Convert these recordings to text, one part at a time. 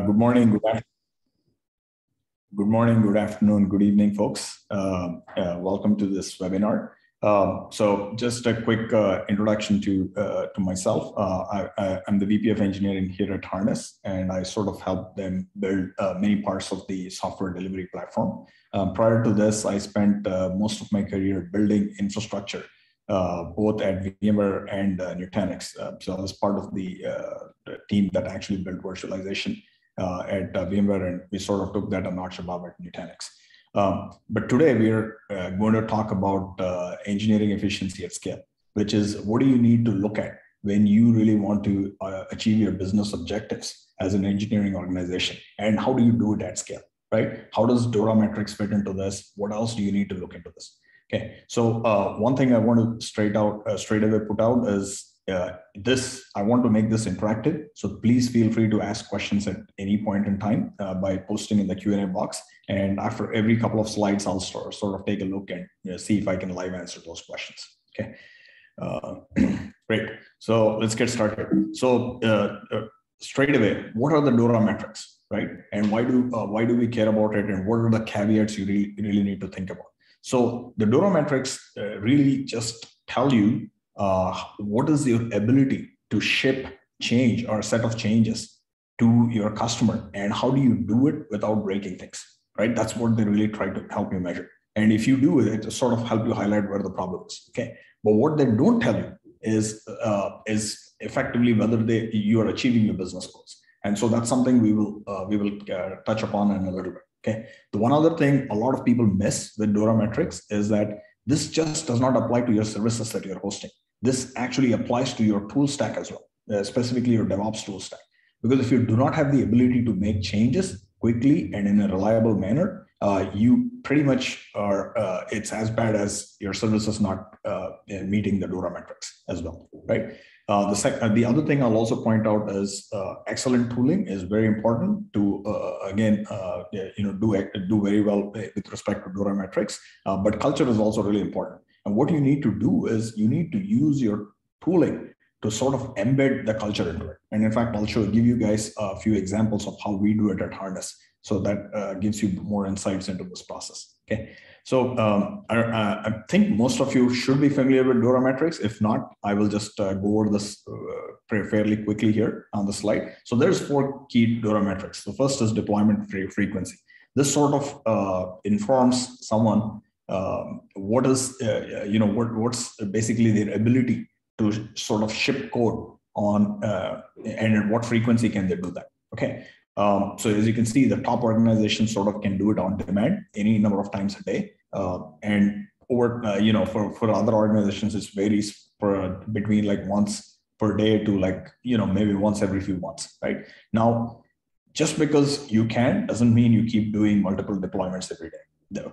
good morning, good afternoon. Good morning, good afternoon, good evening, folks. Uh, uh, welcome to this webinar. Um, so just a quick uh, introduction to uh, to myself. Uh, I, am the VP of Engineering here at Harness, and I sort of help them build uh, many parts of the software delivery platform. Um, prior to this, I spent most of my career building infrastructure, both at VMware and Nutanix. so I was part of the, the team that actually built virtualization at VMware, and we sort of took that a notch above at Nutanix. Um, but today we are uh, going to talk about uh, engineering efficiency at scale, which is what do you need to look at when you really want to uh, achieve your business objectives as an engineering organization, and how do you do it at scale, right? How does Dora metrics fit into this? What else do you need to look into this? Okay, so uh, one thing I want to straight out uh, straight away put out is uh, this i want to make this interactive. So please feel free to ask questions at any point in time uh, by posting in the q&a box. And after every couple of slides i'll sort, sort of take a look and you know, see if i can live answer those questions. Okay. Uh, great. So let's get started. So uh, uh, straight away what are the dora metrics right? And why do uh, why do we care about it? And what are the caveats you really, really need to think about? So the dora metrics really just tell you uh, what is your ability to ship change or a set of changes to your customer and how do you do it without breaking things right? That's what they really try to help you measure. And if you do it it sort of help you highlight where the problem is okay? But what they don't tell you is uh, is effectively whether they you are achieving your business goals. And so that's something we will uh, we will uh, touch upon in a little bit okay? The one other thing a lot of people miss with dora metrics is that this just does not apply to your services that you're hosting this actually applies to your tool stack as well, uh, specifically your DevOps tool stack. Because if you do not have the ability to make changes quickly and in a reliable manner, uh, you pretty much are, uh, it's as bad as your service is not uh, meeting the DORA metrics as well, right? Uh, the, sec- uh, the other thing I'll also point out is excellent tooling is very important to, again, you know, do, do very well with respect to DORA metrics, but culture is also really important and what you need to do is you need to use your tooling to sort of embed the culture into it. And in fact, I'll show give you guys a few examples of how we do it at Harness. So that uh, gives you more insights into this process. Okay. So um, I, I, think most of you should be familiar with Dora metrics. If not, I will just uh, go over this uh, fairly quickly here on the slide. So there's four key Dora metrics. The first is deployment frequency. This sort of uh, informs someone um, what is uh, you know what what's basically their ability to sort of ship code on uh, and at what frequency can they do that okay? Um, so as you can see the top organizations sort of can do it on demand any number of times a day. Uh, and over uh, you know for for other organizations it varies for between like once per day to like you know maybe once every few months right? Now just because you can doesn't mean you keep doing multiple deployments every day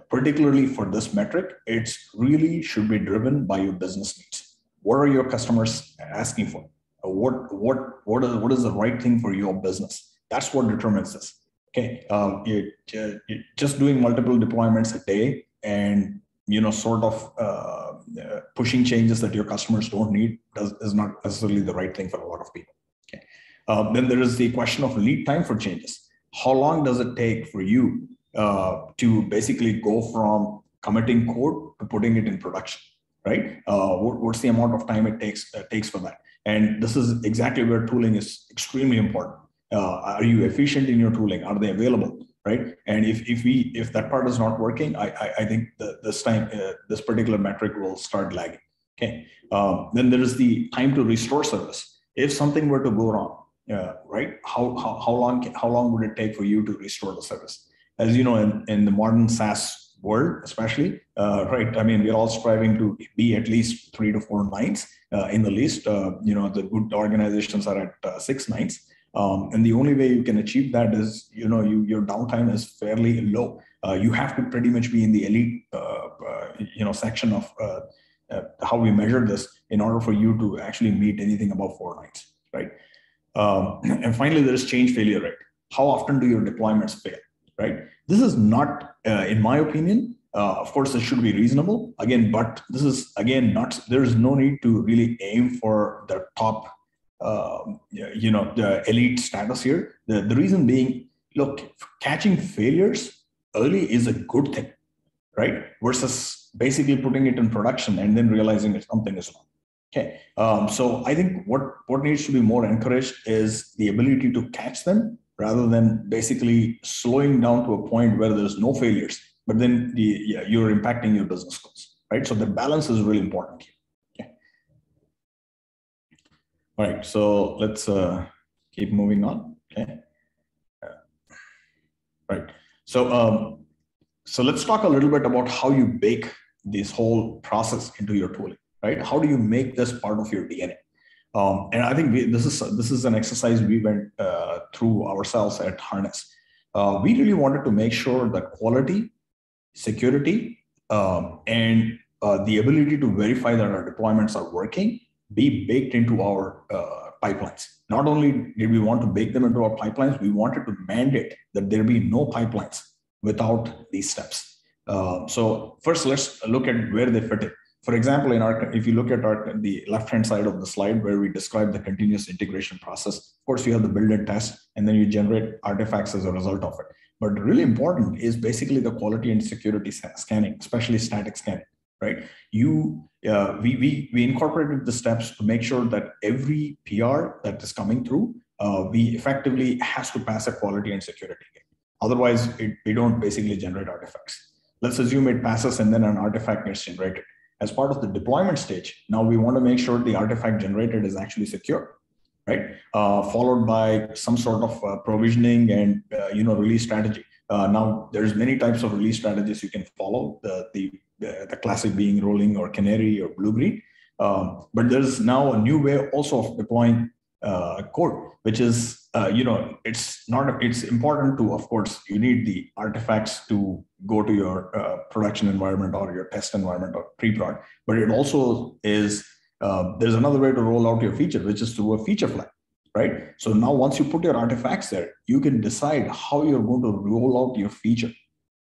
particularly for this metric, it's really should be driven by your business needs. What are your customers asking for? Uh, what what what is what is the right thing for your business? That's what determines this. Okay, um, you, you're just doing multiple deployments a day and you know sort of uh, uh, pushing changes that your customers don't need does, is not necessarily the right thing for a lot of people. Okay, uh, then there is the question of lead time for changes. How long does it take for you uh, to basically go from committing code to putting it in production, right? Uh, what, what's the amount of time it takes uh, takes for that? And this is exactly where tooling is extremely important. Uh, are you efficient in your tooling? Are they available? Right. And if, if we if that part is not working, I I, I think the, this time uh, this particular metric will start lagging. Okay. Um, then there is the time to restore service. If something were to go wrong, uh, right? How, how how long how long would it take for you to restore the service? As you know, in, in the modern SaaS world, especially, uh, right? I mean, we're all striving to be at least three to four nines uh, in the least. Uh, you know, the good organizations are at uh, six nines. Um, and the only way you can achieve that is, you know, you, your downtime is fairly low. Uh, you have to pretty much be in the elite, uh, you know, section of how we measure this in order for you to actually meet anything above four nines, right? Um, and finally, there is change failure rate. How often do your deployments fail? Right? This is not, uh, in my opinion, uh, of course, it should be reasonable again, but this is again not, there's no need to really aim for the top um, you know the elite status here. The, the reason being, look, catching failures early is a good thing, right? Versus basically putting it in production and then realizing that something is wrong. Okay, um, so I think what what needs to be more encouraged is the ability to catch them rather than basically slowing down to a point where there's no failures, but then the, yeah, you're impacting your business goals, right? So the balance is really important. Okay. All right, so let's uh, keep moving on. Okay. Uh, right. So um, so let's talk a little bit about how you bake this whole process into your tooling right? How do you make this part of your DNA? Um, and I think we, this is this is an exercise we went uh, through ourselves at Harness. Uh, we really wanted to make sure that quality, security, um, and uh, the ability to verify that our deployments are working be baked into our uh, pipelines. Not only did we want to bake them into our pipelines, we wanted to mandate that there be no pipelines without these steps. Uh, so first, let's look at where they fit in. For example, in our, if you look at our, the left-hand side of the slide where we describe the continuous integration process, of course, you have the build and test, and then you generate artifacts as a result of it. But really important is basically the quality and security scanning, especially static scanning, right? You, uh, we, we, we incorporated the steps to make sure that every PR that is coming through, uh, we effectively has to pass a quality and security gate. Otherwise, it, we don't basically generate artifacts. Let's assume it passes and then an artifact gets generated as part of the deployment stage, now we want to make sure the artifact generated is actually secure, right? Uh, followed by some sort of uh, provisioning and uh, you know release strategy. Uh, now there's many types of release strategies you can follow. The the the classic being rolling or canary or blue green. Um, but there's now a new way also of deploying uh, code, which is, uh, you know, it's not, it's important to, of course, you need the artifacts to go to your uh, production environment or your test environment or pre-prod, but it also is, uh, there's another way to roll out your feature, which is through a feature flag, right? So now once you put your artifacts there, you can decide how you're going to roll out your feature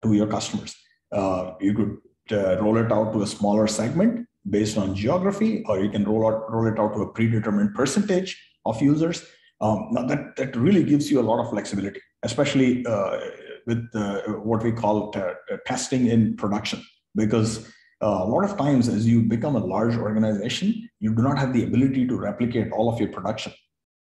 to your customers. Uh, you could uh, roll it out to a smaller segment based on geography, or you can roll out roll it out to a predetermined percentage of users. Um, now that, that really gives you a lot of flexibility, especially uh, with uh, what we call testing in production, because uh, a lot of times as you become a large organization, you do not have the ability to replicate all of your production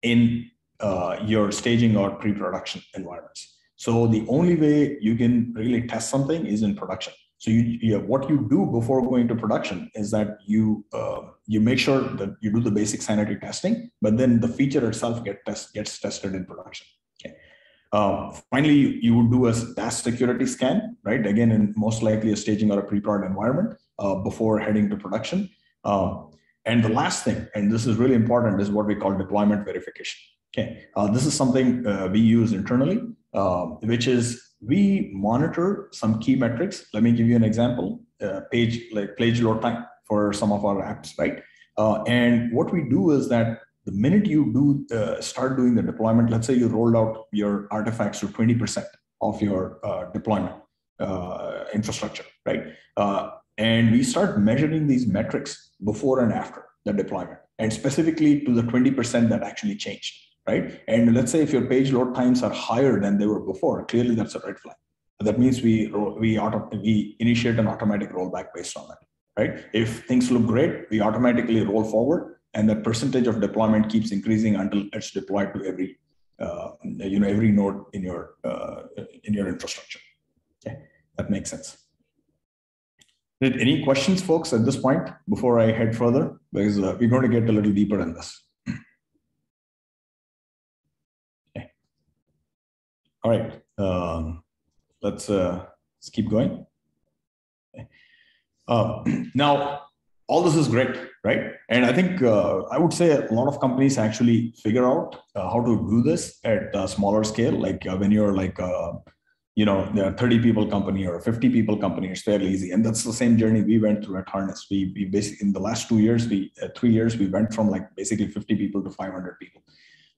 in uh, your staging or pre-production environments. So the only way you can really test something is in production. So you, yeah, what you do before going to production is that you uh, you make sure that you do the basic sanity testing, but then the feature itself get test, gets tested in production. Okay. Um, finally, you would do a DAST security scan, right? Again, in most likely a staging or a pre-prod environment uh, before heading to production. Um, and the last thing, and this is really important, is what we call deployment verification. Okay, uh, this is something uh, we use internally, uh, which is we monitor some key metrics. Let me give you an example, uh, page like page load time for some of our apps, right? Uh, and what we do is that the minute you do uh, start doing the deployment, let's say you rolled out your artifacts to 20% of your uh, deployment uh, infrastructure, right? Uh, and we start measuring these metrics before and after the deployment, and specifically to the 20% that actually changed right? And let's say if your page load times are higher than they were before, clearly that's a red flag. That means we we auto, we initiate an automatic rollback based on that, right? If things look great, we automatically roll forward, and the percentage of deployment keeps increasing until it's deployed to every uh, you know every node in your uh, in your infrastructure. Okay, that makes sense. Any questions, folks, at this point before I head further? Because uh, we're going to get a little deeper in this. All right, um, let's, uh, let's keep going. Uh, now, all this is great, right? And I think uh, I would say a lot of companies actually figure out uh, how to do this at a smaller scale. Like uh, when you're like, uh, you know, there are 30 people company or 50 people company, it's fairly easy. And that's the same journey we went through at Harness. We, we basically, in the last two years, we, uh, three years, we went from like basically 50 people to 500 people.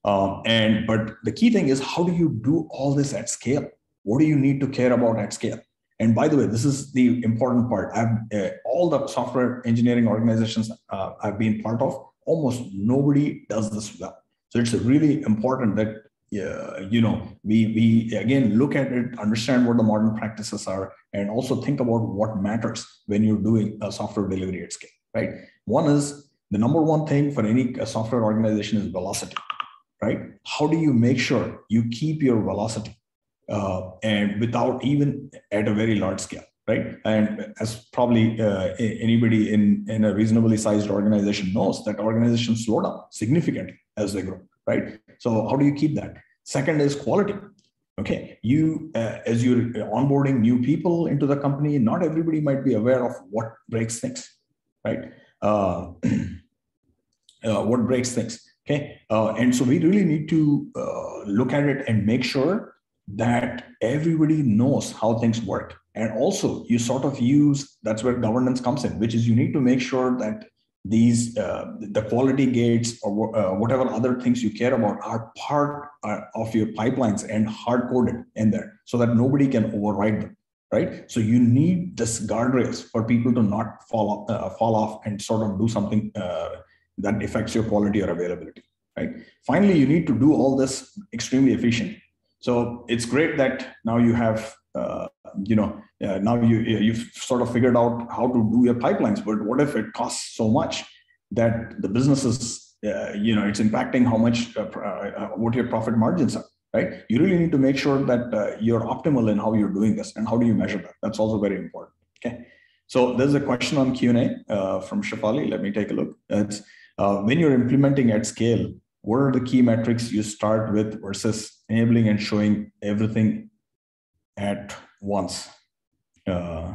Um, and but the key thing is how do you do all this at scale? What do you need to care about at scale? And by the way, this is the important part. I've, uh, all the software engineering organizations uh, I've been part of, almost nobody does this well. So it's really important that uh, you know we we again look at it, understand what the modern practices are, and also think about what matters when you're doing a software delivery at scale. Right. One is the number one thing for any software organization is velocity. Right. How do you make sure you keep your velocity uh, and without even at a very large scale? right? And as probably uh, anybody in, in a reasonably sized organization knows, that organizations slow down significantly as they grow, right? So how do you keep that? Second is quality. Okay, you uh, as you're onboarding new people into the company, not everybody might be aware of what breaks things, right? Uh, uh what breaks things. Okay, uh, and so we really need to uh, look at it and make sure that everybody knows how things work. And also you sort of use that's where governance comes in which is you need to make sure that these uh, the quality gates or uh, whatever other things you care about are part uh, of your pipelines and hard coded in there so that nobody can override them right? So you need this guardrails for people to not fall off, uh, fall off and sort of do something uh, that affects your quality or availability right? Finally you need to do all this extremely efficient. So it's great that now you have uh, you know uh, now you you've sort of figured out how to do your pipelines but what if it costs so much that the business is uh, you know it's impacting how much uh, uh, what your profit margins are right? You really need to make sure that uh, you're optimal in how you're doing this and how do you measure that? That's also very important okay? So there's a question on q&a from shafali let me take a look. It's when you're implementing at scale what are the key metrics you start with versus enabling and showing everything at once. Uh,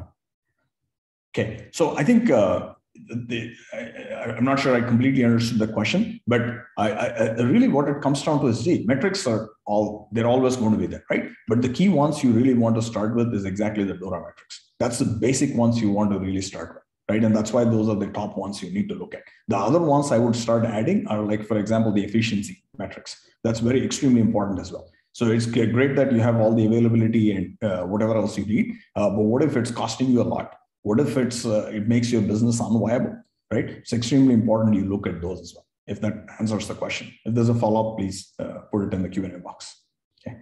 okay, so I think uh, the, I, am not sure I completely understood the question, but I, I, really what it comes down to is see, metrics are all they're always going to be there, right? But the key ones you really want to start with is exactly the DORA metrics. That's the basic ones you want to really start with right? And that's why those are the top ones you need to look at. The other ones I would start adding are like, for example, the efficiency metrics. That's very extremely important as well. So it's great that you have all the availability and uh, whatever else you need. Uh, but what if it's costing you a lot? What if it's uh, it makes your business unviable? Right? It's extremely important you look at those as well. If that answers the question. If there's a follow up, please uh, put it in the Q and A box. Okay.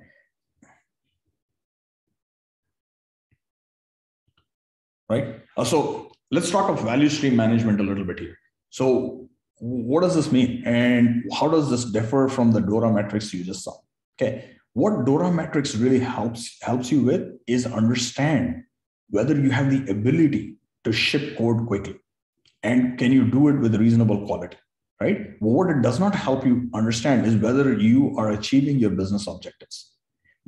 Right. Uh, so let's talk of value stream management a little bit here. So what does this mean, and how does this differ from the DORA metrics you just saw? Okay what Dora metrics really helps helps you with is understand whether you have the ability to ship code quickly and can you do it with reasonable quality right what it does not help you understand is whether you are achieving your business objectives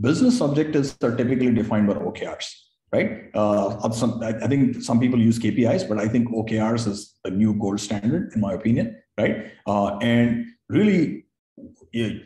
business objectives are typically defined by okrs right uh, some, i think some people use kpis but i think okrs is the new gold standard in my opinion right uh, and really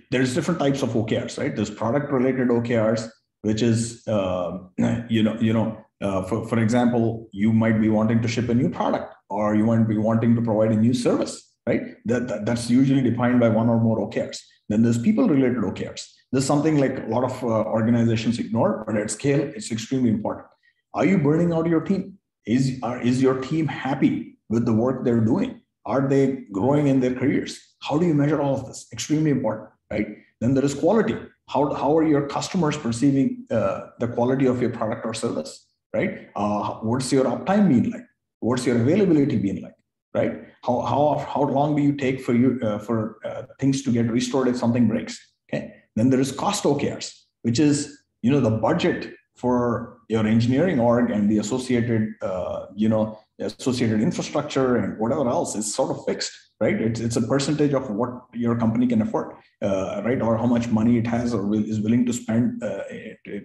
there's different types of OKRs, right? There's product related OKRs, which is, uh, you know, you know, uh, for, for example, you might be wanting to ship a new product or you might be wanting to provide a new service, right? That, that that's usually defined by one or more OKRs. Then there's people related OKRs. There's something like a lot of uh, organizations ignore, but at scale, it's extremely important. Are you burning out your team? Is, are, is your team happy with the work they're doing? Are they growing in their careers? How do you measure all of this? Extremely important, right? Then there is quality. How, how are your customers perceiving uh, the quality of your product or service, right? Uh, what's your uptime been like? What's your availability been like, right? How, how, how long do you take for you uh, for uh, things to get restored if something breaks? Okay. Then there is cost OKRs, which is you know the budget for your engineering org and the associated uh, you know associated infrastructure and whatever else is sort of fixed right? It's, it's a percentage of what your company can afford, uh, right? Or how much money it has or will, is willing to spend uh,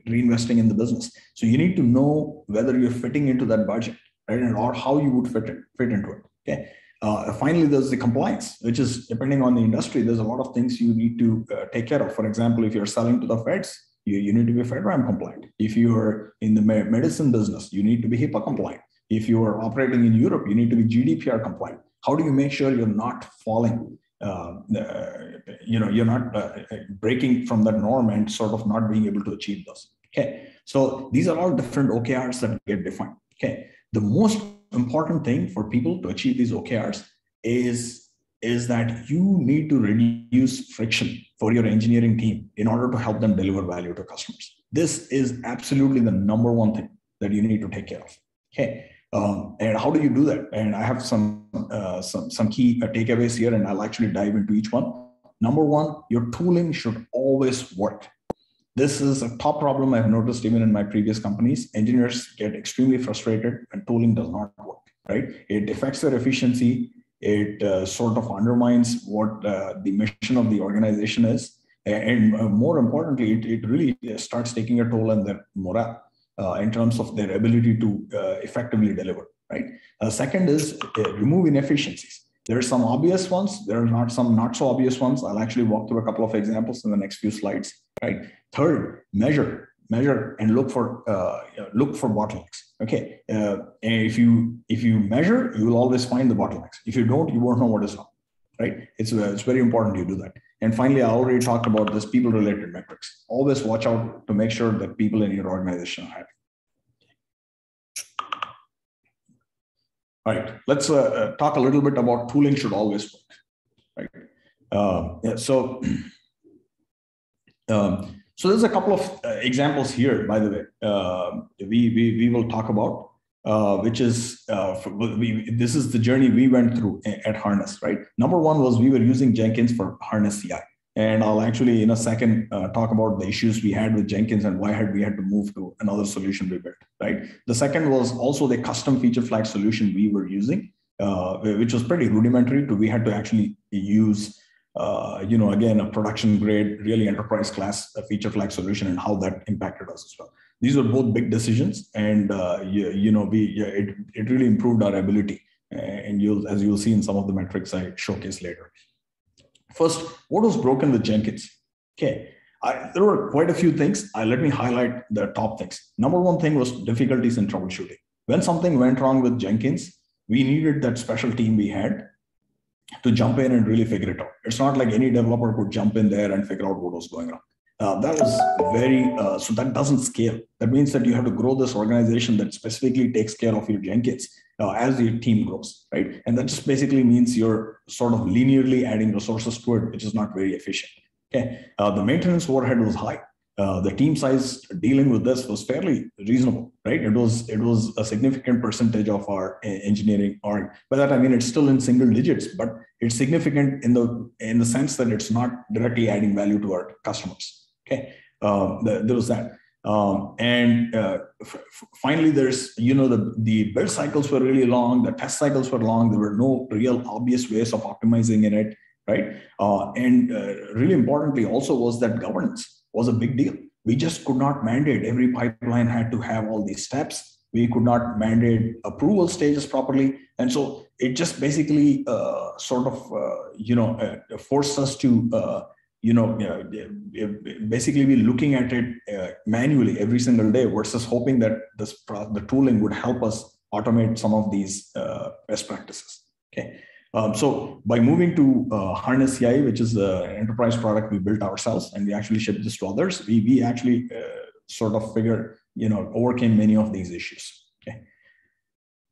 reinvesting in the business. So you need to know whether you're fitting into that budget, right? And or how you would fit it, fit into it. Okay. Uh, finally, there's the compliance, which is depending on the industry. There's a lot of things you need to uh, take care of. For example, if you're selling to the feds, you, you need to be FedRAMP compliant. If you're in the medicine business, you need to be HIPAA compliant. If you are operating in Europe, you need to be GDPR compliant. How do you make sure you're not falling uh, you know you're not uh, breaking from that norm and sort of not being able to achieve those okay. So these are all different okrs that get defined. Okay. The most important thing for people to achieve these okrs is is that you need to reduce friction for your engineering team in order to help them deliver value to customers. This is absolutely the number one thing that you need to take care of. Okay. Um, and how do you do that? And I have some uh, some some key uh, takeaways here, and I'll actually dive into each one. Number one, your tooling should always work. This is a top problem I've noticed even in my previous companies. Engineers get extremely frustrated when tooling does not work. Right? It affects their efficiency. It uh, sort of undermines what uh, the mission of the organization is, and uh, more importantly, it, it really starts taking a toll on their morale uh, in terms of their ability to uh, effectively deliver, right? Uh, second is remove inefficiencies. There are some obvious ones. There are not some not so obvious ones. I'll actually walk through a couple of examples in the next few slides, right? Third, measure, measure and look for uh, look for bottlenecks. Okay, uh, if you if you measure, you will always find the bottlenecks. If you don't, you won't know what is wrong, right? It's uh, it's very important you do that. And finally, I already talked about this people related metrics. Always watch out to make sure that people in your organization are happy. All right, let's uh, uh, talk a little bit about tooling should always work. Right. Uh, yeah, so, um, so there's a couple of uh, examples here, by the way, uh, we, we, we will talk about uh, which is uh, we, this is the journey we went through at Harness, right? Number one was we were using Jenkins for Harness CI. And I'll actually, in a second, uh, talk about the issues we had with Jenkins and why had we had to move to another solution we built, right? The second was also the custom feature flag solution we were using, uh, which was pretty rudimentary. To we had to actually use, uh, you know, again, a production grade, really enterprise class feature flag solution and how that impacted us as well. These were both big decisions and uh, you, you, know we it, it really improved our ability. And you'll as you'll see in some of the metrics i showcase later. First what was broken with jenkins? Okay I, there were quite a few things. I, let me highlight the top things. Number one thing was difficulties in troubleshooting. When something went wrong with jenkins we needed that special team we had to jump in and really figure it out it's not like any developer could jump in there and figure out what was going on uh, that was very, uh, so that doesn't scale. That means that you have to grow this organization that specifically takes care of your Jenkins uh, as your team grows, right? And that just basically means you're sort of linearly adding resources to it, which is not very efficient. Okay. Uh, the maintenance overhead was high. Uh, the team size dealing with this was fairly reasonable, right? It was it was a significant percentage of our engineering org. By that I mean it's still in single digits, but it's significant in the in the sense that it's not directly adding value to our customers. Okay, the, there was that. Um, and uh, finally, there's, you know, the, the build cycles were really long, the test cycles were long, there were no real obvious ways of optimizing in it, right? Uh, and uh, really importantly also was that governance was a big deal. We just could not mandate every pipeline had to have all these steps. We could not mandate approval stages properly. And so it just basically uh, sort of, uh, you know, uh, forced us to you know, basically be looking at it uh, manually every single day versus hoping that this the tooling would help us automate some of these uh, best practices. Okay. Um, so by moving to uh, Harness CI, which is an enterprise product we built ourselves, and we actually shipped this to others, we, we actually uh, sort of figured, you know, overcame many of these issues. Okay.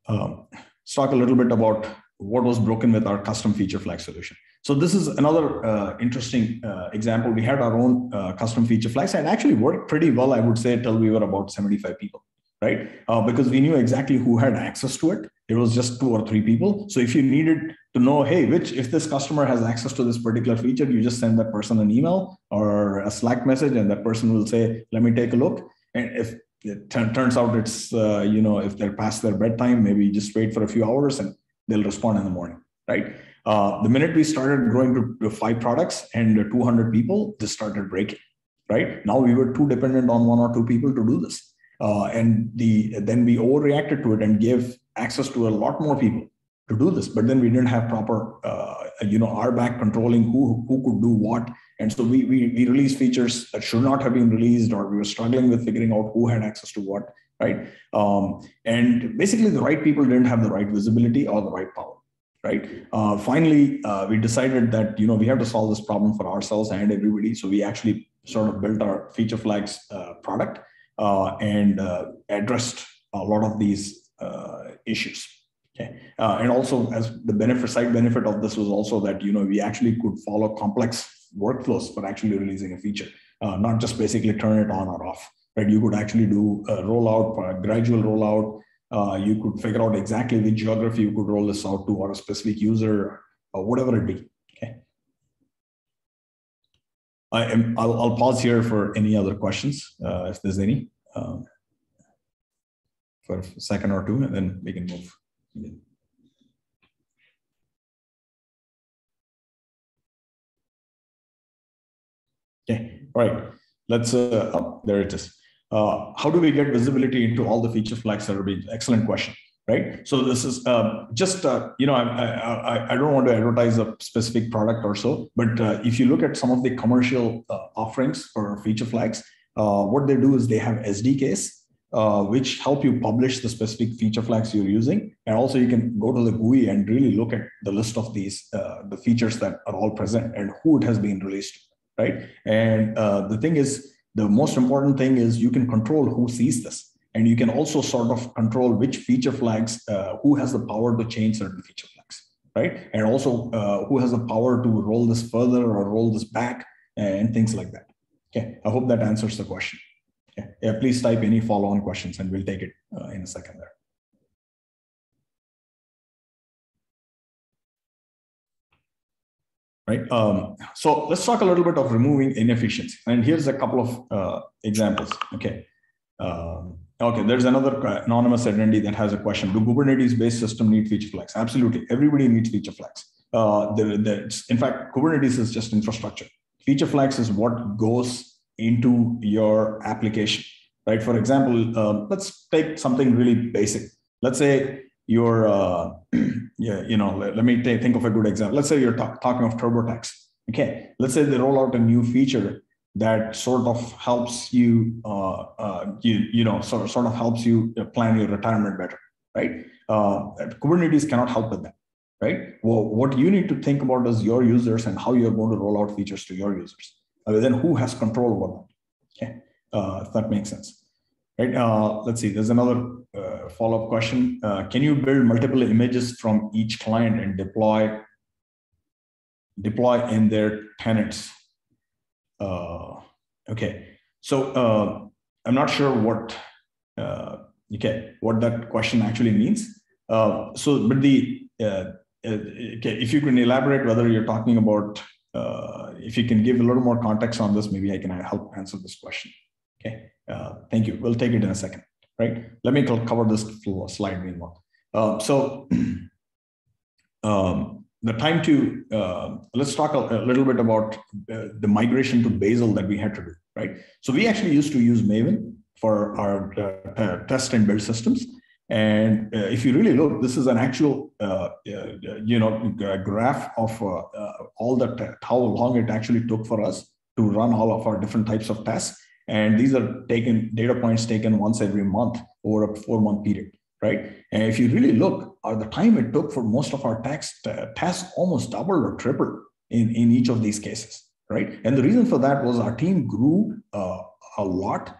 Um, let's talk a little bit about what was broken with our custom feature flag solution. So this is another uh, interesting uh, example. We had our own uh, custom feature flags and actually worked pretty well, I would say, till we were about 75 people, right? Uh, because we knew exactly who had access to it. It was just two or three people. So if you needed to know, hey, which if this customer has access to this particular feature, you just send that person an email or a Slack message, and that person will say, "Let me take a look." And if it t- turns out it's uh, you know if they're past their bedtime, maybe just wait for a few hours and they'll respond in the morning, right? Uh, the minute we started growing to, to five products and 200 people, this started breaking, right? Now we were too dependent on one or two people to do this. Uh, and the then we overreacted to it and gave access to a lot more people to do this. But then we didn't have proper, uh, you know, RBAC controlling who who could do what. And so we, we we released features that should not have been released, or we were struggling with figuring out who had access to what, right? Um, and basically, the right people didn't have the right visibility or the right power right? Uh, finally, uh, we decided that you know we have to solve this problem for ourselves and everybody. So we actually sort of built our feature flags uh, product and uh, addressed a lot of these uh, issues. Okay, uh, and also as the benefit side benefit of this was also that you know we actually could follow complex workflows for actually releasing a feature, uh, not just basically turn it on or off. Right, you could actually do a rollout, a gradual rollout. Uh, you could figure out exactly which geography you could roll this out to, or a specific user, or whatever it be. I am. I'll, I'll pause here for any other questions, uh, if there's any, um, for a second or two, and then we can move. Okay, all right. Let's, uh, oh, there it is. Uh, how do we get visibility into all the feature flags that are being, excellent question, right? So this is uh, just, uh, you know, I, I, I, don't want to advertise a specific product or so, but uh, if you look at some of the commercial uh, offerings for feature flags, uh, what they do is they have SDKs uh, which help you publish the specific feature flags you're using. And also you can go to the GUI and really look at the list of these, the features that are all present and who it has been released, right? And the thing is, the most important thing is you can control who sees this. And you can also sort of control which feature flags, uh, who has the power to change certain feature flags, right? And also uh, who has the power to roll this further or roll this back and things like that. Okay, I hope that answers the question. Yeah, please type any follow-on questions and we'll take it uh, in a second there. Right. Um, so let's talk a little bit of removing inefficiency. And here's a couple of uh, examples. Okay. Um, okay. There's another anonymous attendee that has a question. Do Kubernetes-based system need feature flags? Absolutely. Everybody needs feature flags. Uh, in fact, Kubernetes is just infrastructure. Feature flags is what goes into your application, right? For example, uh, let's take something really basic. Let's say you're, uh, yeah, you know, let, let me think of a good example. Let's say you're talk, talking of TurboTax. Okay, let's say they roll out a new feature that sort of helps you, uh, uh, you, you know, sort, sort of helps you plan your retirement better, right? Uh, Kubernetes cannot help with that, right? Well, what you need to think about is your users and how you're going to roll out features to your users uh, then who has control over that? Okay, uh, if that makes sense. Right. Uh, let's see. There's another follow-up question. Can you build multiple images from each client and deploy deploy in their tenants? Uh, okay. So I'm not sure what okay what that question actually means. so, but the okay, if you can elaborate whether you're talking about uh, if you can give a little more context on this, maybe I can help answer this question. Okay, uh, thank you. We'll take it in a second, right? Let me cover this slide meanwhile. Uh, so um, the time to, uh, let's talk a, little bit about uh, the migration to Bazel that we had to do, right? So we actually used to use Maven for our uh, test and build systems. And uh, if you really look, this is an actual, uh, uh you know, graph of all that, how long it actually took for us to run all of our different types of tests. And these are taken data points taken once every month over a four month period, right? And if you really look, uh, the time it took for most of our text tests almost doubled or tripled in, in each of these cases, right? And the reason for that was our team grew a lot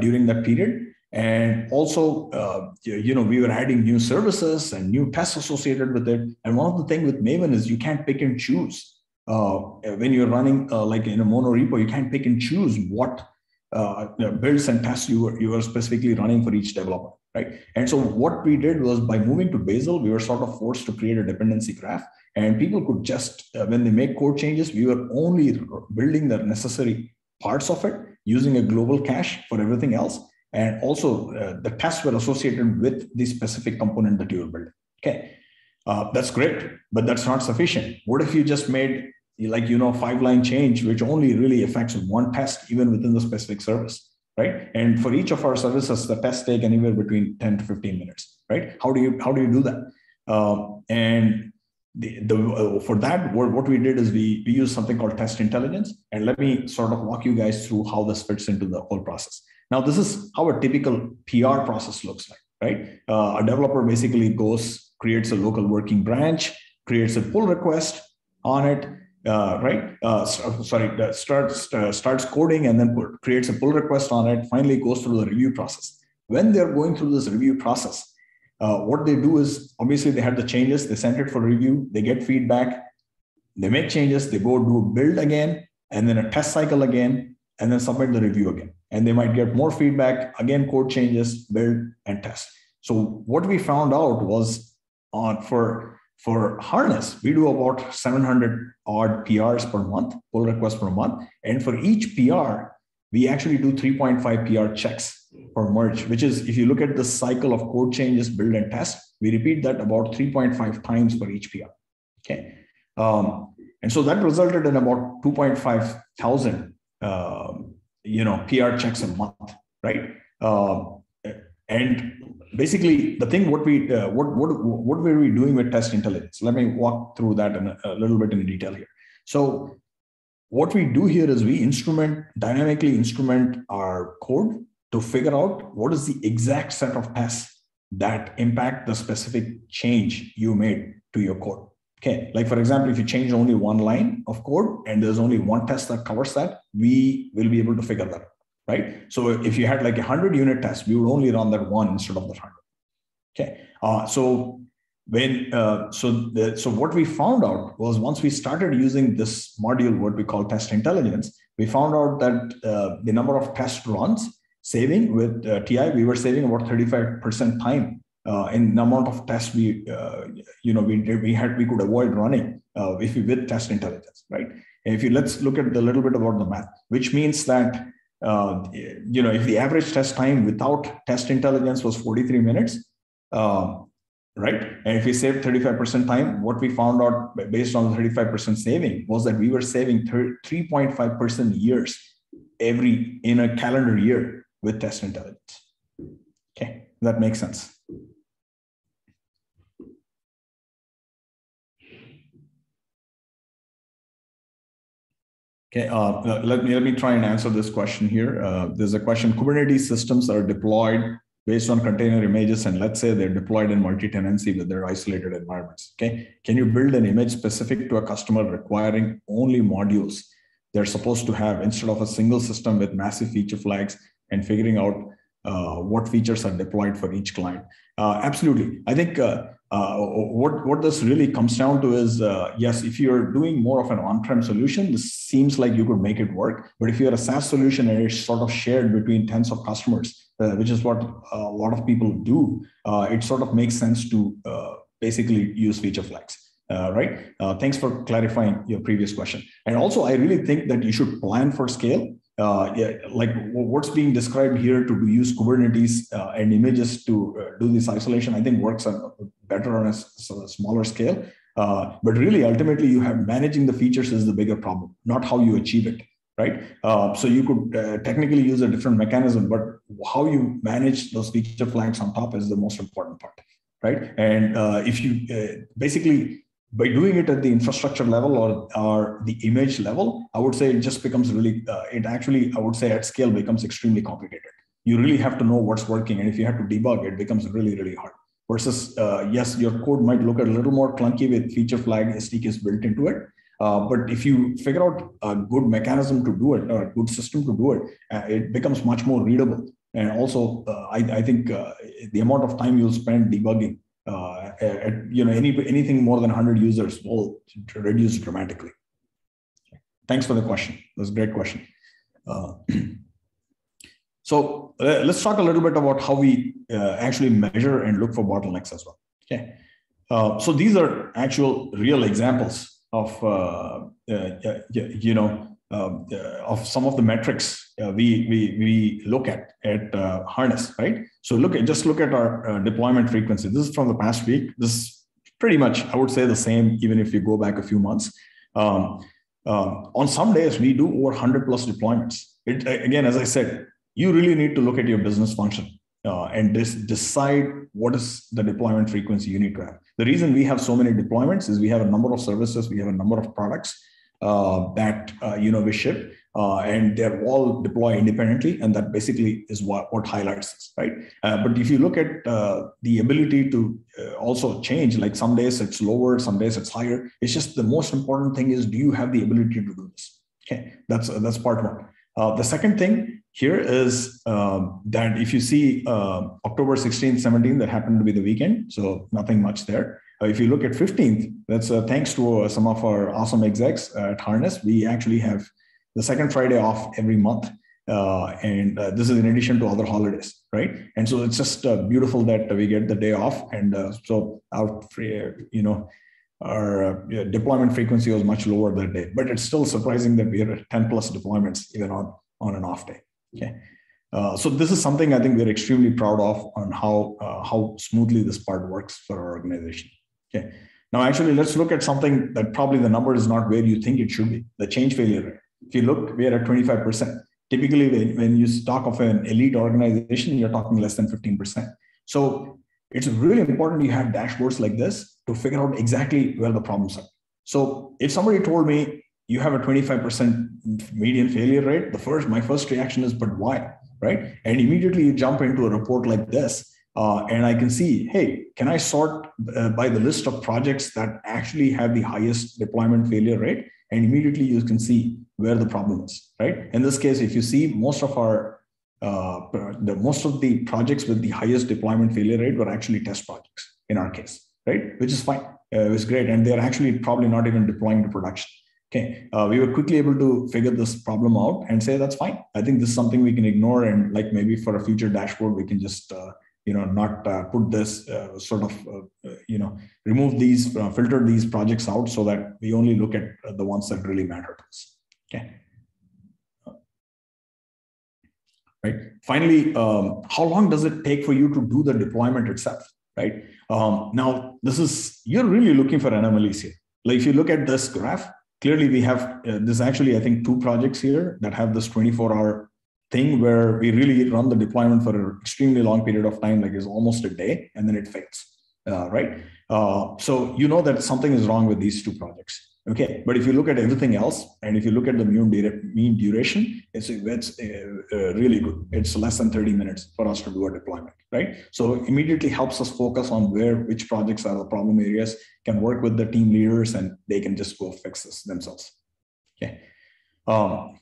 during that period and also, uh, you know, we were adding new services and new tests associated with it. And one of the things with Maven is you can't pick and choose. Uh, when you're running uh, like in a mono repo, you can't pick and choose what uh, builds and tests you were, you were specifically running for each developer, right? And so what we did was by moving to Bazel, we were sort of forced to create a dependency graph. And people could just, uh, when they make code changes, we were only building the necessary parts of it using a global cache for everything else and also uh, the tests were associated with the specific component that you were building. Okay, uh, that's great, but that's not sufficient. What if you just made like you know five line change, which only really affects one test even within the specific service, right? And for each of our services, the tests take anywhere between 10 to 15 minutes, right? How do you how do you do that? Um, and the, the uh, for that what, what we did is we we use something called test intelligence and let me sort of walk you guys through how this fits into the whole process now, this is how a typical PR process looks like, right? Uh, a developer basically goes, creates a local working branch, creates a pull request on it, uh, right? Uh, sorry, uh, starts uh, starts coding and then put, creates a pull request on it. Finally, goes through the review process. When they're going through this review process, uh, what they do is obviously they had the changes, they sent it for review, they get feedback, they make changes, they go do a build again, and then a test cycle again, and then submit the review again. And they might get more feedback, again, code changes, build, and test. So what we found out was on for for harness, we do about 700 odd PRs per month, pull requests per month. And for each PR, we actually do 3.5 PR checks per merge, which is if you look at the cycle of code changes, build and test, we repeat that about 3.5 times for each PR. Okay. Um, and so that resulted in about 2.5 thousand, uh, you know, PR checks a month, right? Uh, and basically, the thing what we uh, what what what were we doing with test intelligence? Let me walk through that in a, a little bit in detail here. So what we do here is we instrument dynamically instrument our code to figure out what is the exact set of tests that impact the specific change you made to your code. Okay, like for example, if you change only one line of code and there's only one test that covers that, we will be able to figure that out right? So if you had like a 100 unit test, we would only run that one instead of the 100. Okay. Uh, so when uh, so the, so what we found out was once we started using this module, what we call test intelligence, we found out that uh, the number of test runs saving with uh, TI, we were saving about 35% time uh, in the amount of tests we uh, you know we we had we could avoid running if we with test intelligence, right? If you let's look at a little bit about the math, which means that uh, you know, if the average test time without test intelligence was 43 minutes, uh, right? And if we saved 35% time, what we found out based on the 35% saving was that we were saving 3.5% years every in a calendar year with test intelligence. Okay, that makes sense. Okay, uh, let, me, let me try and answer this question here. Uh, there's a question, Kubernetes systems are deployed based on container images, and let's say they're deployed in multi-tenancy with their isolated environments, okay? Can you build an image specific to a customer requiring only modules they're supposed to have instead of a single system with massive feature flags and figuring out uh, what features are deployed for each client? Uh, absolutely. I think uh, uh, what what this really comes down to is uh, yes, if you're doing more of an on-prem solution, this seems like you could make it work. But if you're a SaaS solution and it's sort of shared between tens of customers, uh, which is what a lot of people do, uh, it sort of makes sense to uh, basically use feature flags. Uh, right? thanks for clarifying your previous question. And also, I really think that you should plan for scale uh, yeah, like what's being described here to use Kubernetes uh, and images to uh, do this isolation, I think works better on a, a smaller scale. Uh, but really, ultimately, you have managing the features is the bigger problem, not how you achieve it, right? Uh, so you could uh, technically use a different mechanism, but how you manage those feature flags on top is the most important part, right? And if you basically by doing it at the infrastructure level or, or the image level, I would say it just becomes really, uh, it actually, I would say at scale becomes extremely complicated. You really have to know what's working. And if you have to debug, it becomes really, really hard. Versus, uh, yes, your code might look a little more clunky with feature flag SDKs built into it. Uh, but if you figure out a good mechanism to do it or a good system to do it, uh, it becomes much more readable. And also, uh, I, I, think uh, the amount of time you'll spend debugging uh, you know any anything more than 100 users will reduce dramatically. Thanks for the question. That's a great question. Uh, so uh, let's talk a little bit about how we uh, actually measure and look for bottlenecks as well. Okay. Uh, so these are actual real examples of uh, you know um, uh, of some of the metrics uh, we, we, we look at at uh, Harness, right? So look at just look at our uh, deployment frequency. This is from the past week. This is pretty much, I would say, the same, even if you go back a few months. Um, um on some days, we do over 100 plus deployments. It, again, as I said, you really need to look at your business function uh, and decide what is the deployment frequency you need to have. The reason we have so many deployments is we have a number of services, we have a number of products uh, that uh, you know we ship, uh, and they're all deployed independently, and that basically is what what highlights this, right? but if you look at the ability to also change, like some days it's lower, some days it's higher. It's just the most important thing is do you have the ability to do this? Okay, that's that's part one. the second thing here is um, that if you see uh, October 16th, 17th, that happened to be the weekend, so nothing much there. Uh, if you look at 15th, that's uh, thanks to uh, some of our awesome execs at Harness. We actually have the second Friday off every month. Uh, and uh, this is in addition to other holidays, right? And so it's just uh, beautiful that we get the day off. And so our, you know, our deployment frequency was much lower that day, but it's still surprising that we had 10 plus deployments even on, on an off day. Okay. Uh, so this is something I think we're extremely proud of on how uh, how smoothly this part works for our organization. Okay. Now, actually, let's look at something that probably the number is not where you think it should be. The change failure rate. If you look, we are at 25%. Typically, when, when you talk of an elite organization, you're talking less than 15%. So it's really important you have dashboards like this to figure out exactly where the problems are. So if somebody told me you have a 25% median failure rate, the first, my first reaction is, but why? Right. And immediately you jump into a report like this uh, and I can see, hey, can I sort uh, by the list of projects that actually have the highest deployment failure rate? And immediately you can see where the problem is, right? In this case, if you see most of our, uh, the most of the projects with the highest deployment failure rate were actually test projects in our case, right? Which is fine. Uh, it was great. And they're actually probably not even deploying to production. Okay, uh, we were quickly able to figure this problem out and say that's fine. I think this is something we can ignore, and like maybe for a future dashboard, we can just uh, you know not uh, put this uh, sort of uh, you know remove these uh, filter these projects out so that we only look at the ones that really matter to us. Okay. Right. Finally, um, how long does it take for you to do the deployment itself? Right. Um, now, this is you're really looking for anomalies here. Like if you look at this graph, clearly we have uh, there's actually i think two projects here that have this 24 hour thing where we really run the deployment for an extremely long period of time like it's almost a day and then it fails uh, right uh, so you know that something is wrong with these two projects Okay, but if you look at everything else, and if you look at the mean, duration, it's, it's uh, uh, really good. It's less than 30 minutes for us to do a deployment, right? So immediately helps us focus on where, which projects are the problem areas, can work with the team leaders, and they can just go fix this themselves. Okay. Um,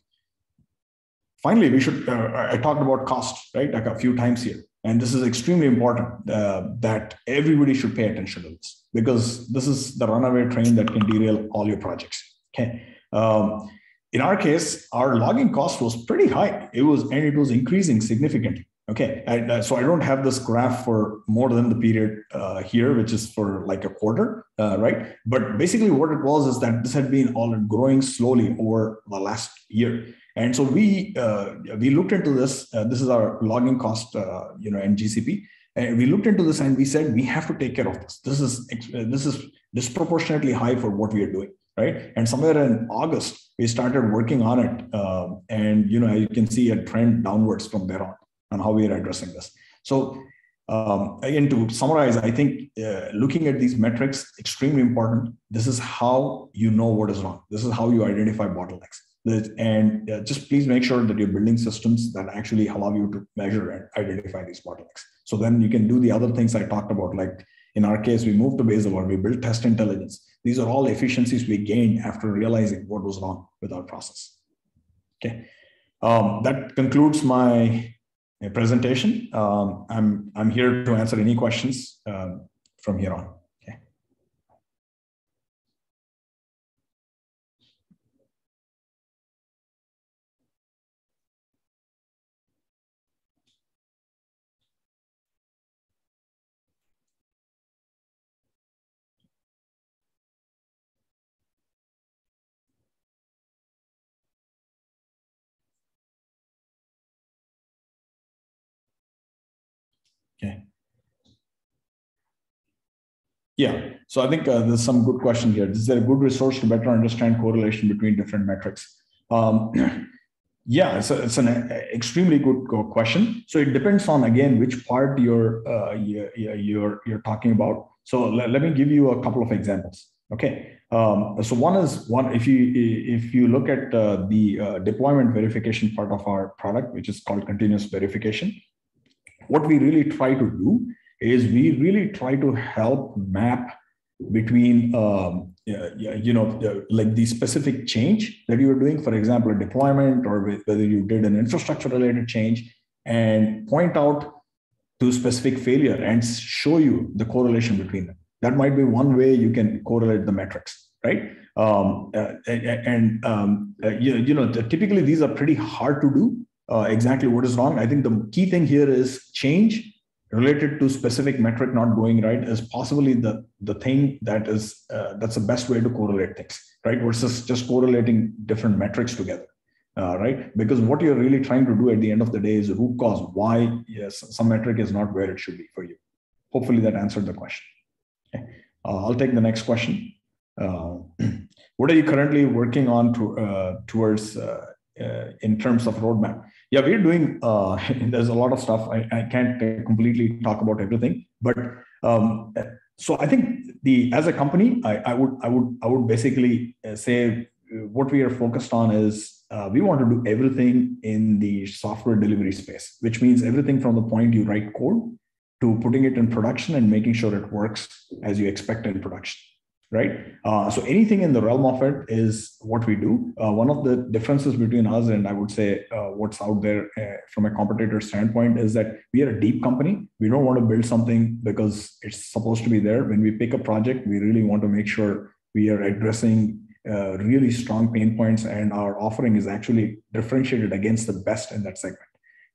finally, we should, uh, I talked about cost, right? Like a few times here. And this is extremely important uh, that everybody should pay attention to this because this is the runaway train that can derail all your projects. Okay. Um, in our case, our logging cost was pretty high. It was, and it was increasing significantly. Okay. Uh, so I don't have this graph for more than the period uh, here, which is for like a quarter, uh, right? But basically, what it was is that this had been all growing slowly over the last year. And so we uh, we looked into this. Uh, this is our logging cost, uh, you know, in GCP. And we looked into this and we said we have to take care of this. This is this is disproportionately high for what we are doing, right? And somewhere in August we started working on it, uh, and you know you can see a trend downwards from there on on how we are addressing this. So um, again, to summarize, I think uh, looking at these metrics extremely important. This is how you know what is wrong. This is how you identify bottlenecks and uh, just please make sure that you're building systems that actually allow you to measure and identify these bottlenecks. So then you can do the other things I talked about, like in our case, we moved to Bazel world, we built test intelligence. These are all efficiencies we gained after realizing what was wrong with our process. Okay, um, that concludes my presentation. Um, I'm, I'm here to answer any questions um, from here on. Yeah, so I think uh, there's some good question here. Is there a good resource to better understand correlation between different metrics? Um, yeah, it's, a, it's an uh, extremely good question. So it depends on again which part you're uh, you're, you're talking about. So let, let me give you a couple of examples. Okay, um, so one is one if you if you look at uh, the uh, deployment verification part of our product, which is called continuous verification what we really try to do is we really try to help map between um, you know like the specific change that you were doing for example a deployment or whether you did an infrastructure related change and point out to specific failure and show you the correlation between them. That might be one way you can correlate the metrics right? Um, uh, and um, uh, you, you know typically these are pretty hard to do uh, exactly what is wrong. I think the key thing here is change related to specific metric not going right is possibly the the thing that is uh, that's the best way to correlate things right versus just correlating different metrics together uh, right? Because what you're really trying to do at the end of the day is root cause why yes some metric is not where it should be for you. Hopefully that answered the question. Okay. uh, i'll take the next question. Uh, what are you currently working on to, uh, towards uh, in terms of roadmap yeah we're doing uh, there's a lot of stuff. I, I can't completely talk about everything but um, so i think the as a company I, I would i would i would basically uh, say uh, what we are focused on is uh, we want to do everything in the software delivery space which means everything from the point you write code to putting it in production and making sure it works as you expect in production right? Uh, so anything in the realm of it is what we do. Uh, one of the differences between us and I would say uh, what's out there uh, from a competitor standpoint is that we are a deep company. We don't want to build something because it's supposed to be there. When we pick a project, we really want to make sure we are addressing uh, really strong pain points and our offering is actually differentiated against the best in that segment.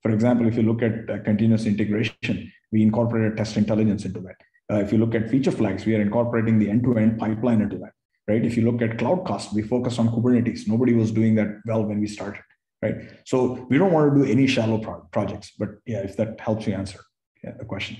For example, if you look at uh, continuous integration, we incorporated test intelligence into that uh, if you look at feature flags, we are incorporating the end-to-end pipeline into that, right? If you look at cloud cost, we focus on Kubernetes. Nobody was doing that well when we started, right? So we don't want to do any shallow pro- projects, but yeah, if that helps you answer yeah, the question.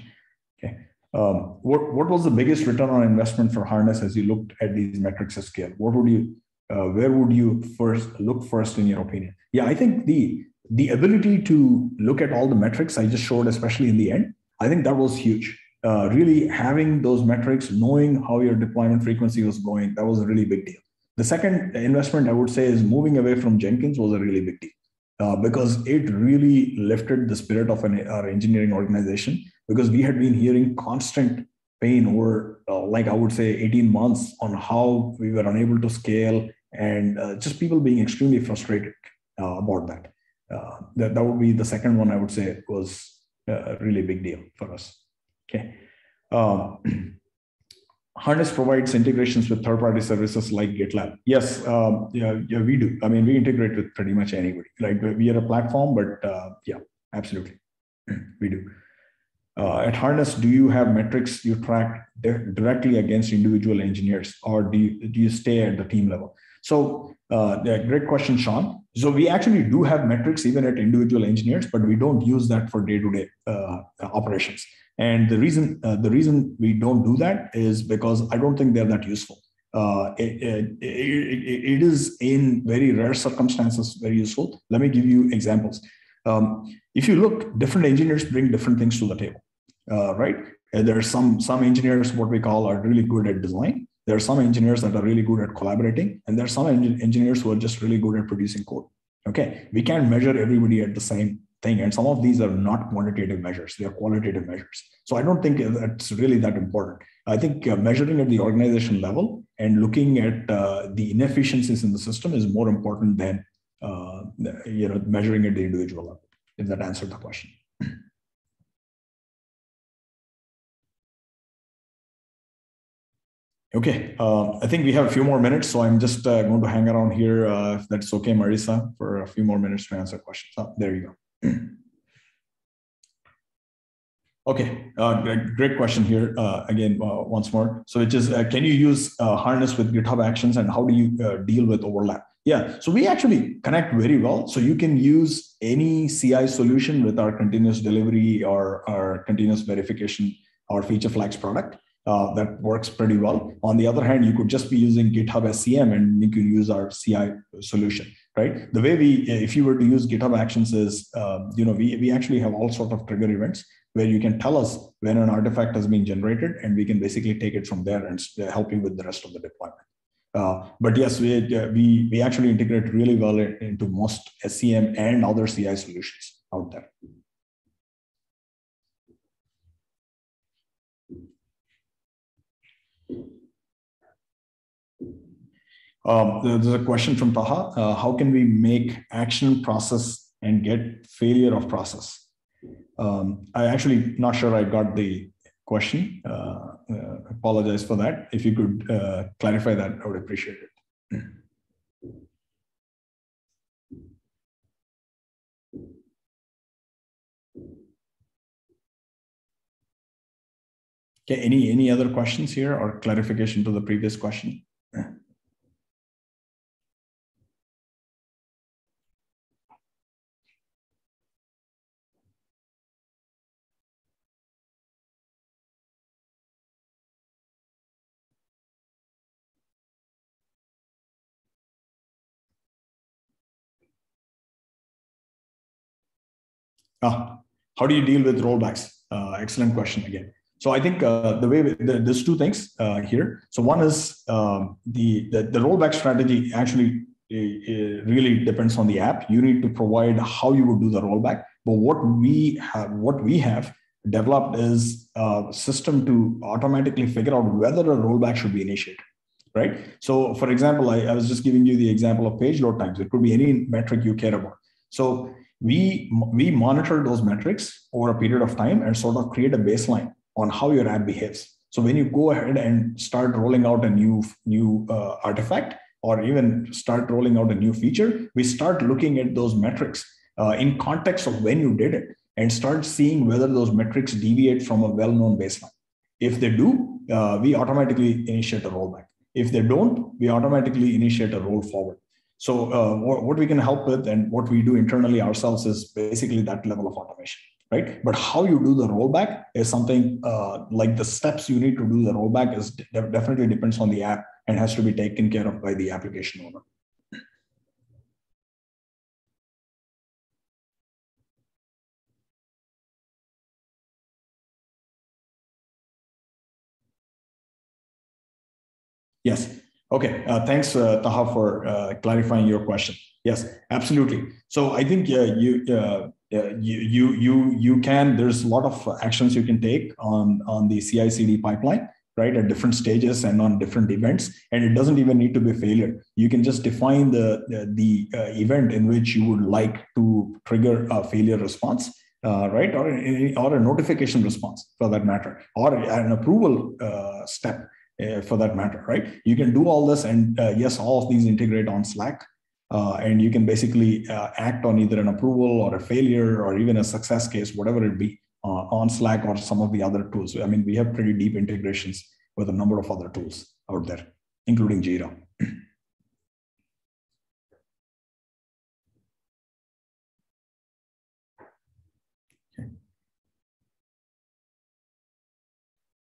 Okay. Um, what, what was the biggest return on investment for Harness as you looked at these metrics at scale? What would you, uh, where would you first look first in your opinion? Yeah, I think the the ability to look at all the metrics I just showed, especially in the end, I think that was huge uh, really having those metrics, knowing how your deployment frequency was going, that was a really big deal. The second investment I would say is moving away from Jenkins was a really big deal uh, because it really lifted the spirit of an, our engineering organization because we had been hearing constant pain over, uh, like I would say, 18 months on how we were unable to scale and uh, just people being extremely frustrated uh, about that. That. That would be the second one I would say was a really big deal for us. Okay. Um, Harness provides integrations with third-party services like GitLab. Yes, um, yeah, yeah, we do. I mean, we integrate with pretty much anybody. Like we are a platform, but uh, yeah, absolutely, we do. Uh, at Harness, do you have metrics you track directly against individual engineers, or do you, do you stay at the team level? So, uh, yeah, great question, Sean. So we actually do have metrics even at individual engineers, but we don't use that for day-to-day uh, operations. And the reason uh, the reason we don't do that is because I don't think they're that useful. Uh, it, it, it, it is in very rare circumstances very useful. Let me give you examples. Um, if you look, different engineers bring different things to the table, uh, right? And there are some some engineers what we call are really good at design. There are some engineers that are really good at collaborating, and there are some engineers who are just really good at producing code. Okay, we can't measure everybody at the same thing. And some of these are not quantitative measures, they are qualitative measures. So I don't think that's really that important. I think uh, measuring at the organization level and looking at uh, the inefficiencies in the system is more important than uh, you know measuring at the individual level. If that answered the question. Okay, uh, I think we have a few more minutes, so I'm just uh, going to hang around here, uh, if that's okay, Marisa, for a few more minutes to answer questions. Oh, there you go. Okay, uh, great question here uh, again uh, once more. So which is, uh, can you use uh, harness with GitHub Actions and how do you uh, deal with overlap? Yeah, so we actually connect very well. So you can use any CI solution with our continuous delivery or our continuous verification or feature flags product. that works pretty well. On the other hand, you could just be using GitHub SCM and you can use our CI solution right? The way we, if you were to use GitHub Actions is, um, you know, we, we actually have all sort of trigger events where you can tell us when an artifact has been generated and we can basically take it from there and help you with the rest of the deployment. Uh, but yes, we, uh, we, we actually integrate really well into most SCM and other CI solutions out there. Um, there's a question from Taha. Uh, how can we make action process and get failure of process? Um, I actually not sure I got the question. Uh, uh, apologize for that. If you could uh, clarify that, I would appreciate it. Okay, any any other questions here or clarification to the previous question? Ah, how do you deal with rollbacks? Uh, excellent question again. So I think uh, the way the, there's two things uh, here. So one is um, the, the, the rollback strategy actually really depends on the app. You need to provide how you would do the rollback. But what we have, what we have developed is a system to automatically figure out whether a rollback should be initiated. Right. So, for example, I, I was just giving you the example of page load times. It could be any metric you care about. So we we monitor those metrics over a period of time and sort of create a baseline on how your app behaves. So when you go ahead and start rolling out a new new uh, artifact or even start rolling out a new feature, we start looking at those metrics uh, in context of when you did it and start seeing whether those metrics deviate from a well-known baseline. If they do, uh, we automatically initiate a rollback. If they don't, we automatically initiate a roll forward. So uh, what, what we can help with and what we do internally ourselves is basically that level of automation right? But how you do the rollback is something uh, like the steps you need to do the rollback is de- definitely depends on the app and has to be taken care of by the application owner. Yes. Okay. Uh, thanks, uh, Taha, for uh, clarifying your question. Yes, absolutely. So I think uh, you uh, you you you you can there's a lot of actions you can take on on the CI/CD pipeline right at different stages and on different events and it doesn't even need to be failure you can just define the the, the uh, event in which you would like to trigger a failure response uh, right or or a notification response for that matter or an approval uh, step uh, for that matter right you can do all this and uh, yes all of these integrate on slack uh, and you can basically uh, act on either an approval or a failure or even a success case, whatever it be, uh, on Slack or some of the other tools. I mean, we have pretty deep integrations with a number of other tools out there, including Jira.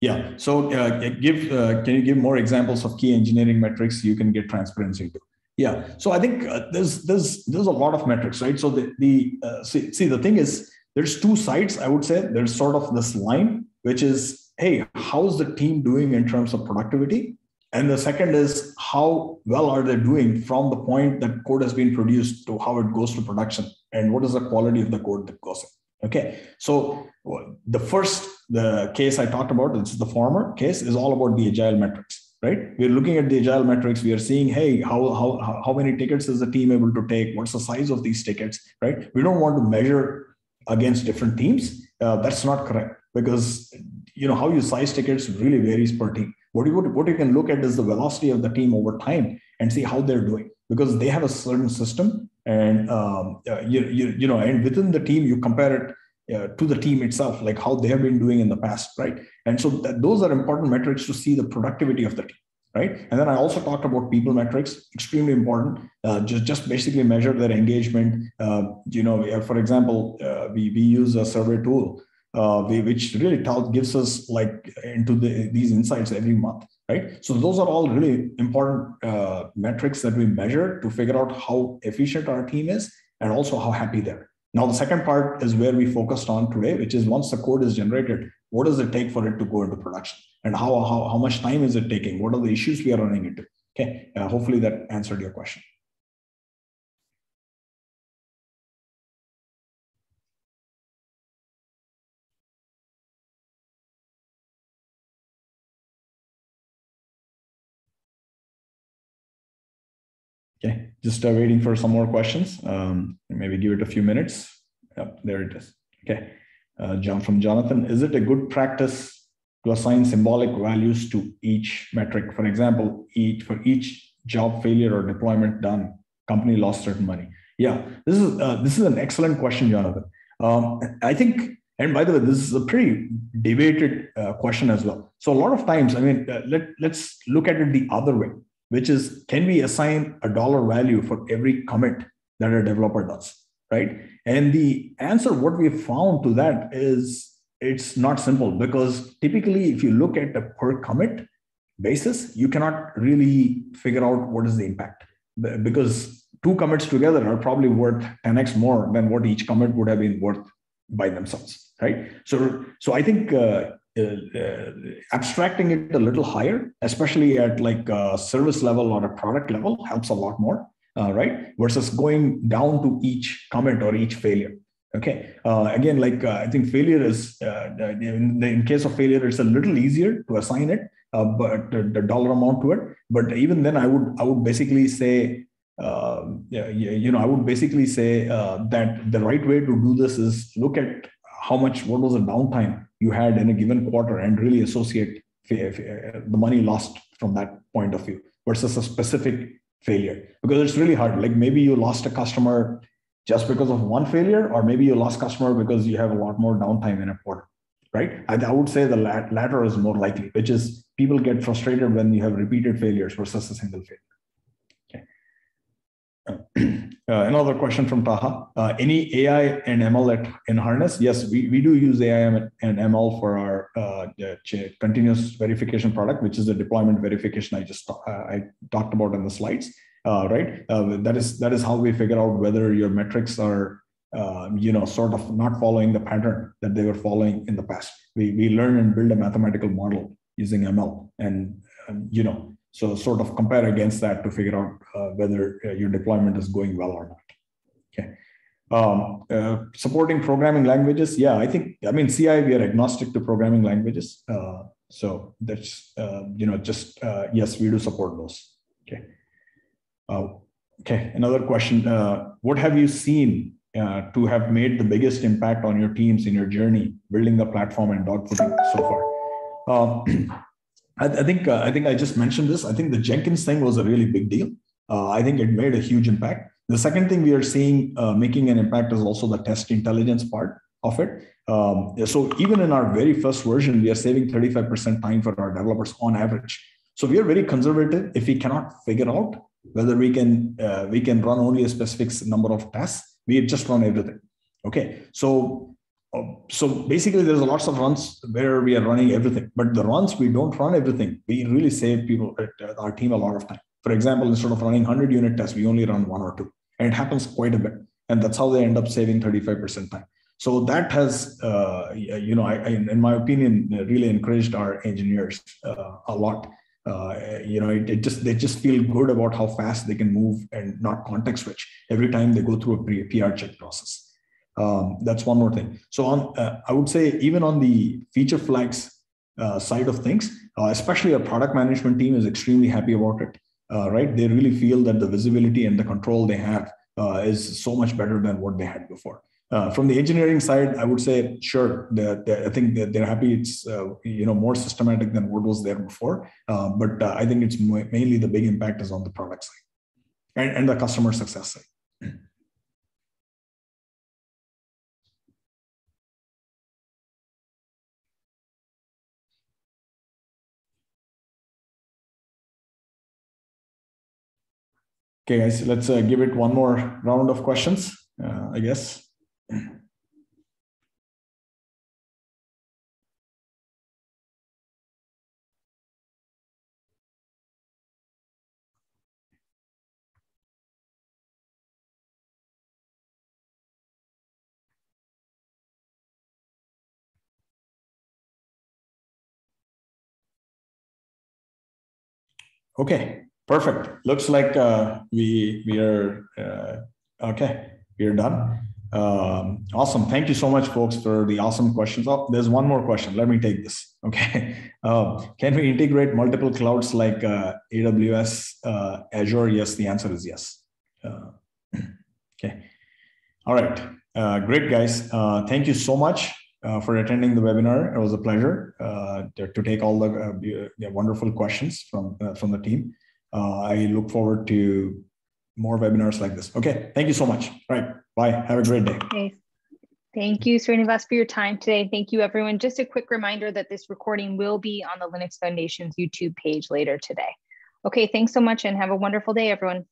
Yeah. So, uh, give uh, can you give more examples of key engineering metrics you can get transparency to? Yeah. So I think uh, there's there's there's a lot of metrics, right? So the the uh, see, see the thing is there's two sides. I would say there's sort of this line which is hey, how's the team doing in terms of productivity? And the second is how well are they doing from the point that code has been produced to how it goes to production and what is the quality of the code that goes in. Okay. So the first the case I talked about, this is the former case, is all about the agile metrics right? We're looking at the agile metrics. We are seeing, hey, how, how, how many tickets is the team able to take? What's the size of these tickets, right? We don't want to measure against different teams. Uh, that's not correct because you know how you size tickets really varies per team. What you what you can look at is the velocity of the team over time and see how they're doing because they have a certain system and um, uh, you, you you know and within the team you compare it uh, to the team itself, like how they have been doing in the past, right? And so th- those are important metrics to see the productivity of the team, right? And then I also talked about people metrics, extremely important. Uh, just just basically measure their engagement. Uh, you know, for example, uh, we we use a survey tool. Uh, we, which really tells, gives us like into the, these insights every month, right? So those are all really important uh, metrics that we measure to figure out how efficient our team is and also how happy they're. Now, the second part is where we focused on today, which is once the code is generated, what does it take for it to go into production? And how, how, how much time is it taking? What are the issues we are running into? Okay, uh, hopefully that answered your question. Okay, just uh, waiting for some more questions. Um, maybe give it a few minutes. Yep, there it is. Okay, uh, John from Jonathan. Is it a good practice to assign symbolic values to each metric? For example, each for each job failure or deployment done, company lost certain money. Yeah, this is uh, this is an excellent question, Jonathan. Um, I think, and by the way, this is a pretty debated uh, question as well. So a lot of times, I mean, uh, let let's look at it the other way which is can we assign a dollar value for every commit that a developer does, right? And the answer, what we found to that is it's not simple because typically, if you look at a per commit basis, you cannot really figure out what is the impact because two commits together are probably worth 10x more than what each commit would have been worth by themselves, right? So, so I think uh, uh, uh, abstracting it a little higher, especially at like a service level or a product level, helps a lot more, uh, right? Versus going down to each comment or each failure. Okay. Uh, again, like uh, I think failure is uh, in, in, case of failure, it's a little easier to assign it, but the dollar amount to it. But even then, I would I would basically say. yeah, you know, I would basically say that the right way to do this is look at how much, what was the downtime you had in a given quarter and really associate the money lost from that point of view versus a specific failure? Because it's really hard. Like maybe you lost a customer just because of one failure or maybe you lost customer because you have a lot more downtime in a quarter right? I, I would say the latter is more likely which is people get frustrated when you have repeated failures versus a single failure another question from Taha. Uh, any AI and ML at, in Harness? Yes, we, we do use AI and ML for our uh, continuous verification product, which is the deployment verification I just uh, I talked about in the slides. Uh, right, uh, that is that is how we figure out whether your metrics are you know sort of not following the pattern that they were following in the past. We we learn and build a mathematical model using ML, and um, you know so sort of compare against that to figure out uh, whether uh, your deployment is going well or not. Okay. Um, uh, supporting programming languages. Yeah, I think, I mean, CI, we are agnostic to programming languages. Uh, so that's, uh, you know, just, uh, yes, we do support those. Okay. okay. Another question. what have you seen to have made the biggest impact on your teams in your journey building the platform and dogfooding so far? I, I think uh, I think I just mentioned this. I think the Jenkins thing was a really big deal. Uh, I think it made a huge impact. The second thing we are seeing uh, making an impact is also the test intelligence part of it. Um, so even in our very first version, we are saving 35% time for our developers on average. So we are very conservative. If we cannot figure out whether we can uh, we can run only a specific number of tests, we just run everything. Okay. So so basically there's lots of runs where we are running everything but the runs we don't run everything. We really save people uh, our team a lot of time. For example instead of running 100 unit tests we only run one or two and it happens quite a bit and that's how they end up saving 35% time. So that has uh, you know I, I, in my opinion really encouraged our engineers uh, a lot. Uh, you know it, it, just they just feel good about how fast they can move and not context switch every time they go through a pr check process um, that's one more thing. So on, uh, I would say even on the feature flags uh, side of things, uh, especially our product management team is extremely happy about it. Uh, right? They really feel that the visibility and the control they have uh, is so much better than what they had before. Uh, from the engineering side, I would say sure. They're, they're, I think they're, they're happy. It's you know more systematic than what was there before. but I think it's mainly the big impact is on the product side and, and the customer success side. Okay, guys, let's uh, give it one more round of questions, uh, I guess. Okay, Perfect. Looks like uh, we we are uh, okay. We are done. Um, awesome. Thank you so much, folks, for the awesome questions. Oh, there's one more question. Let me take this. Okay. Uh, can we integrate multiple clouds like uh, AWS, uh, Azure? Yes, the answer is yes. Uh, okay. All right. Uh, great, guys. Uh, thank you so much for attending the webinar. It was a pleasure to, to, take all the wonderful questions from, from the team. Uh, I look forward to more webinars like this. Okay. Thank you so much. All right. Bye. Have a great day. Okay. Thank you, Srinivas, for your time today. Thank you, everyone. Just a quick reminder that this recording will be on the Linux Foundation's YouTube page later today. Okay, thanks so much and have a wonderful day, everyone.